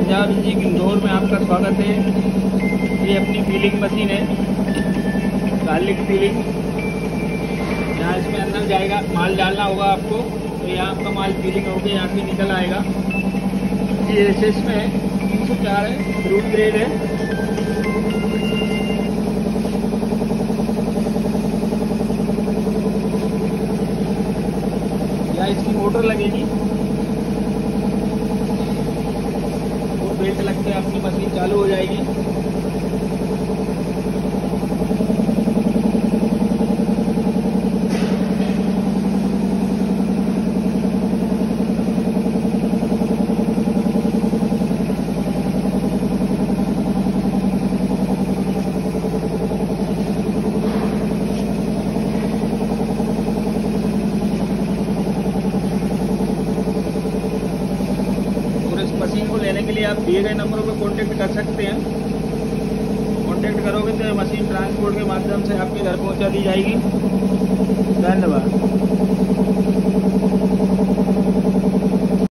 Punjab engine Indore में आपका स्वागत है। ये अपनी फीलिंग मशीन है। गार्लिक फीलिंग यहाँ इसमें अंदर जाएगा, माल डालना होगा आपको। तो यहाँ आपका माल फीलिंग होकर यहाँ से निकल आएगा। ये एस एस में है। तीन सौ चार है फ्रूट ग्रेड है। यहाँ इसकी मोटर लगेगी। अपनी मशीन चालू हो जाएगी। मशीन को लेने के लिए आप दिए गए नंबरों पर कॉन्टैक्ट कर सकते हैं। कॉन्टैक्ट करोगे तो मशीन ट्रांसपोर्ट के माध्यम से आपके घर पहुँचा दी जाएगी। धन्यवाद।